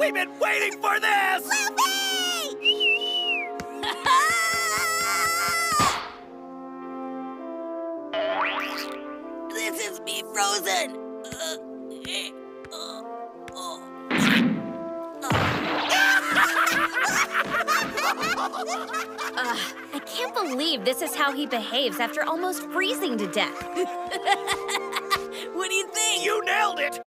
We've been waiting for this! this is me frozen. Uh, I can't believe this is how he behaves after almost freezing to death. What do you think? You nailed it!